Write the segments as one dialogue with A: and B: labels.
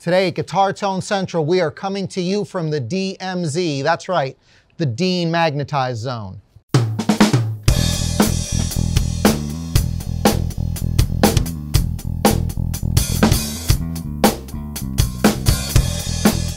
A: Today, Guitar Tone Central, we are coming to you from the DMZ. That's right, the Dean Magnetized Zone.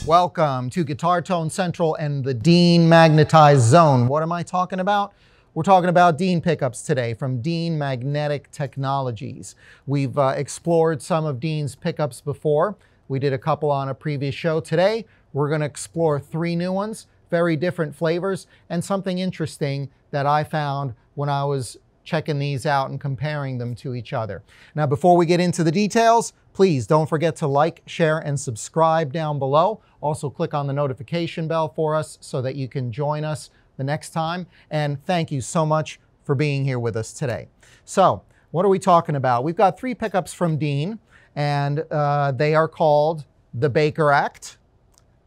A: Welcome to Guitar Tone Central and the Dean Magnetized Zone. What am I talking about? We're talking about Dean pickups today from Dean Magnetic Technologies. We've uh, explored some of Dean's pickups before. We did a couple on a previous show. Today, we're going to explore three new ones, very different flavors, and something interesting that I found when I was checking these out and comparing them to each other. Now, before we get into the details, please don't forget to like, share, and subscribe down below. Also, click on the notification bell for us so that you can join us the next time. And thank you so much for being here with us today. So, what are we talking about? We've got three pickups from Dean, and uh, they are called the Baker Act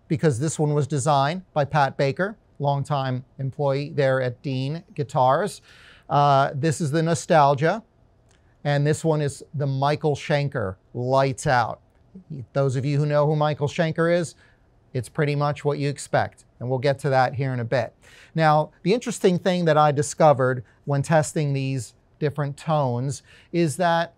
A: because this one was designed by Pat Baker, longtime employee there at Dean Guitars. Uh, this is the Nostalgia, and this one is the Michael Schenker Lights Out. Those of you who know who Michael Schenker is, it's pretty much what you expect. And we'll get to that here in a bit. Now, the interesting thing that I discovered when testing these different tones is that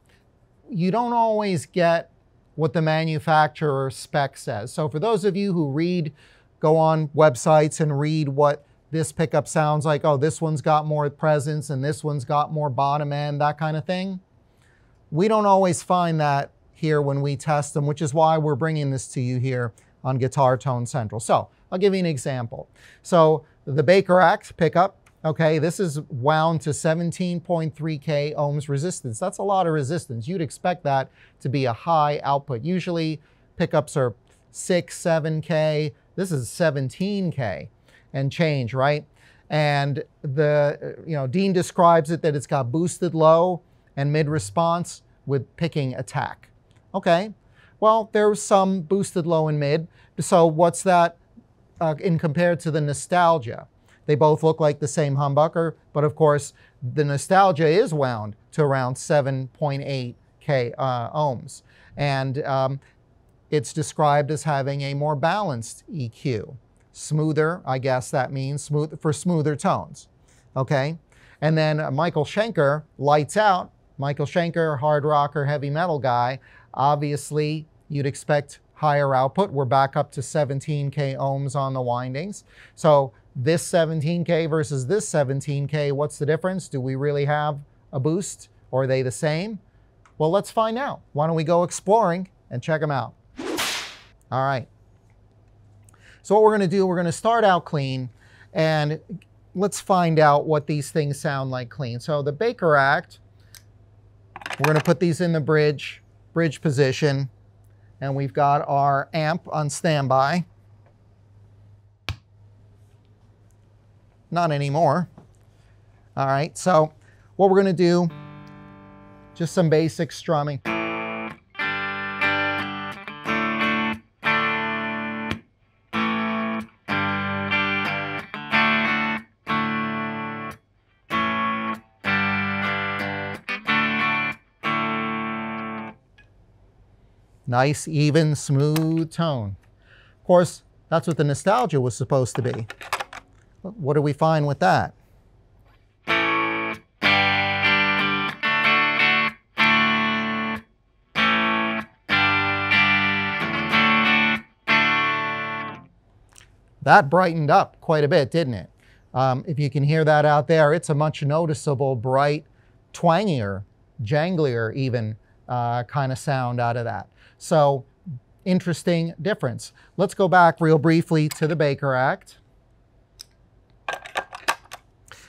A: you don't always get what the manufacturer spec says. So for those of you who read, go on websites and read what this pickup sounds like, oh, this one's got more presence and this one's got more bottom end, that kind of thing. We don't always find that here when we test them, which is why we're bringing this to you here on Guitar Tone Central. So I'll give you an example. So the Baker Act pickup, okay, this is wound to 17.3K ohms resistance. That's a lot of resistance. You'd expect that to be a high output. Usually pickups are 6, 7K. This is 17K and change, right? And the, you know, Dean describes it that it's got boosted low and mid response with picking attack. Okay, well, there's some boosted low and mid. So what's that uh, in compared to the nostalgia? They both look like the same humbucker, but of course, the nostalgia is wound to around 7.8 K uh, ohms. And um, it's described as having a more balanced EQ. Smoother, I guess that means smooth for smoother tones. Okay? And then uh, Michael Schenker, lights out. Michael Schenker, hard rocker, heavy metal guy, Obviously, you'd expect higher output. We're back up to 17K ohms on the windings. So this 17K versus this 17K, what's the difference? Do we really have a boost or are they the same? Well, let's find out. Why don't we go exploring and check them out? All right. So what we're going to do, we're going to start out clean and let's find out what these things sound like clean. So the Baker Act, we're going to put these in the bridge bridge position, and we've got our amp on standby. Not anymore. All right, so what we're gonna do, just some basic strumming. Nice, even, smooth tone. Of course, that's what the nostalgia was supposed to be. What do we find with that? That brightened up quite a bit, didn't it? Um, if you can hear that out there, it's a much noticeable, bright, twangier, janglier even uh, kind of sound out of that. So interesting difference. Let's go back real briefly to the Baker Act.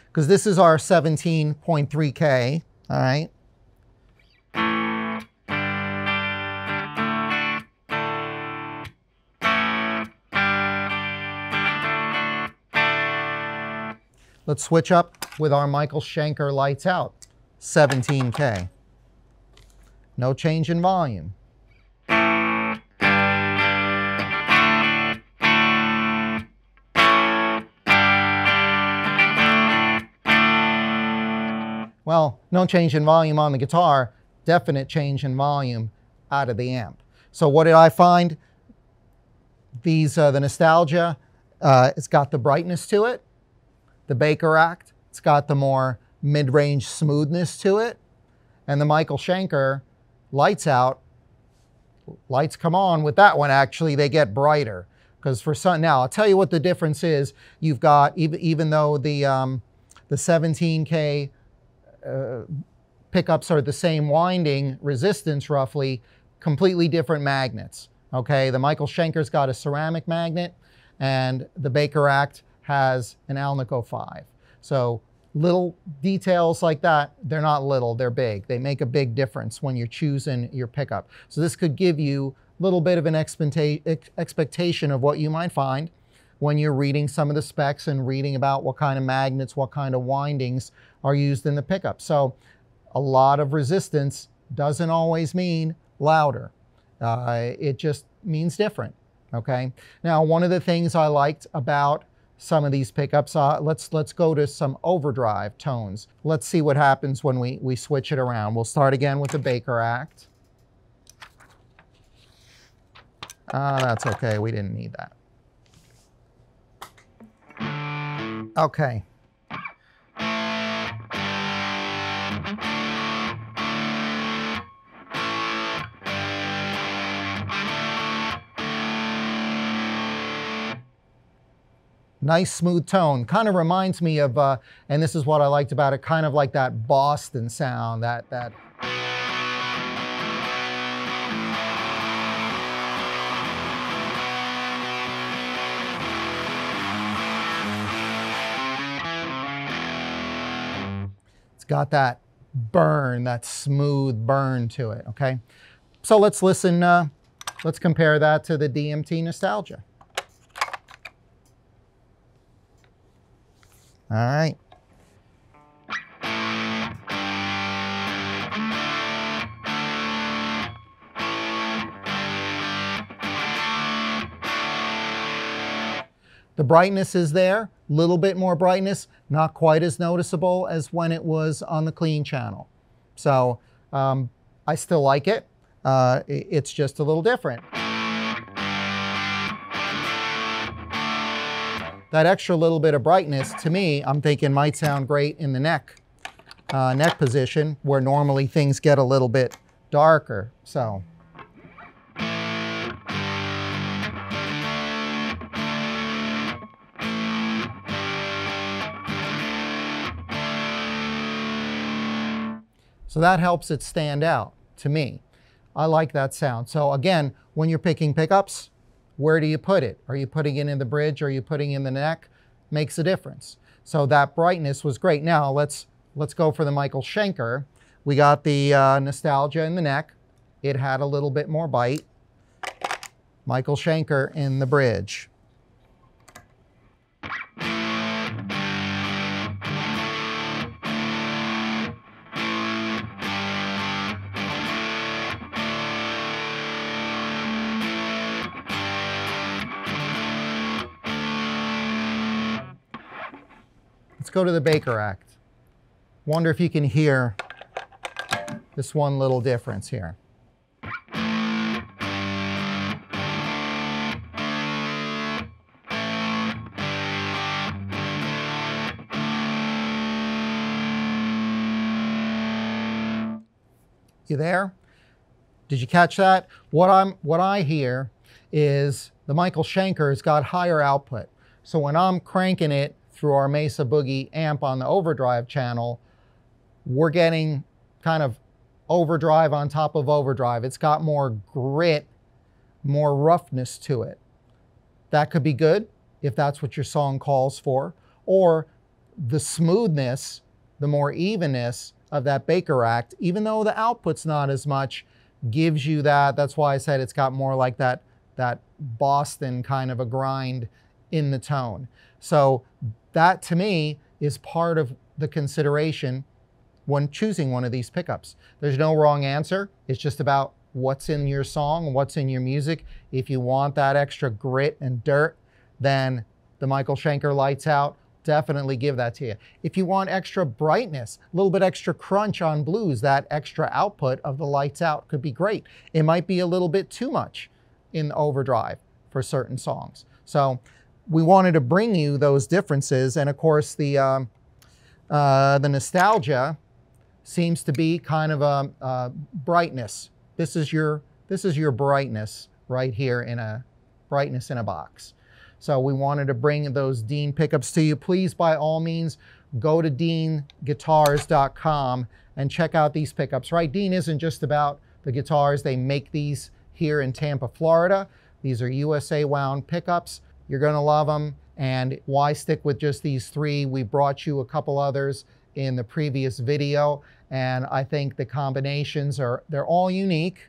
A: Because this is our 17.3K, all right? Let's switch up with our Michael Schenker Lights Out, 17K. No change in volume. Well, no change in volume on the guitar, definite change in volume out of the amp. So what did I find? These, uh, the Nostalgia, uh, it's got the brightness to it. The Baker Act, it's got the more mid-range smoothness to it. And the Michael Schenker, lights out, lights come on with that one actually they get brighter. Because for some now i'll tell you what the difference is. You've got even, even though the um, the 17k uh, pickups are the same winding resistance roughly completely different magnets okay? The michael schenker's got a ceramic magnet and the baker act has an alnico 5 so little details like that, they're not little, they're big. They make a big difference when you're choosing your pickup. So this could give you a little bit of an expectation of what you might find when you're reading some of the specs and reading about what kind of magnets, what kind of windings are used in the pickup. So a lot of resistance doesn't always mean louder. Uh, it just means different, okay? Now, one of the things I liked about some of these pickups. Uh, let's, let's go to some overdrive tones. Let's see what happens when we, we switch it around. We'll start again with the Baker Act. Uh, that's okay, we didn't need that. Okay. Nice smooth tone. Kind of reminds me of, uh, and this is what I liked about it, kind of like that Boston sound, that, that It's got that burn, that smooth burn to it, okay? So let's listen, uh, let's compare that to the DMT Nostalgia. All right. The brightness is there, a little bit more brightness, not quite as noticeable as when it was on the clean channel. So um, I still like it. Uh, it's just a little different. That extra little bit of brightness, to me, I'm thinking might sound great in the neck, uh, neck position, where normally things get a little bit darker. So. So that helps it stand out to me. I like that sound. So again, when you're picking pickups, where do you put it? Are you putting it in the bridge? Are you putting in the neck? Makes a difference. So that brightness was great. Now let's, let's go for the Michael Schenker. We got the uh, nostalgia in the neck. It had a little bit more bite. Michael Schenker in the bridge. Let's go to the Baker Act. Wonder if you can hear this one little difference here. You there? Did you catch that? What I'm what I hear is the Michael Schenker's got higher output. So when I'm cranking it through our Mesa Boogie amp on the overdrive channel, we're getting kind of overdrive on top of overdrive. It's got more grit, more roughness to it. That could be good if that's what your song calls for. Or the smoothness, the more evenness of that Baker Act, even though the output's not as much, gives you that. That's why I said it's got more like that, that Boston kind of a grind in the tone. So that to me is part of the consideration when choosing one of these pickups. There's no wrong answer. It's just about what's in your song, what's in your music. If you want that extra grit and dirt, then the Michael Schenker Lights Out, definitely give that to you. If you want extra brightness, a little bit extra crunch on blues, that extra output of the Lights Out could be great. It might be a little bit too much in overdrive. for certain songs. So we wanted to bring you those differences. And of course, the, um, uh, the nostalgia seems to be kind of a, a brightness. This is your this is your brightness right here in a brightness in a box. So we wanted to bring those Dean pickups to you. Please, by all means, go to deanguitars.com and check out these pickups. Right, Dean isn't just about the guitars. They make these here in Tampa, Florida. These are USA wound pickups. You're going to love them. And why stick with just these three? We brought you a couple others in the previous video. And I think the combinations are, they're all unique.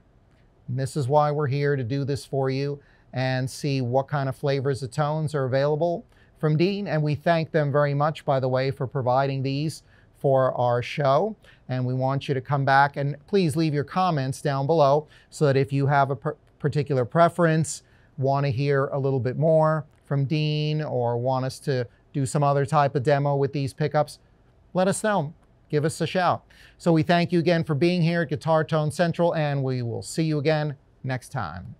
A: And this is why we're here to do this for you and see what kind of flavors of tones are available from Dean. And we thank them very much, by the way, for providing these for our show. And we want you to come back and please leave your comments down below so that if you have a particular preference, want to hear a little bit more from Dean or want us to do some other type of demo with these pickups, let us know. Give us a shout. So we thank you again for being here at Guitar Tone Central, and we will see you again next time.